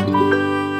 Música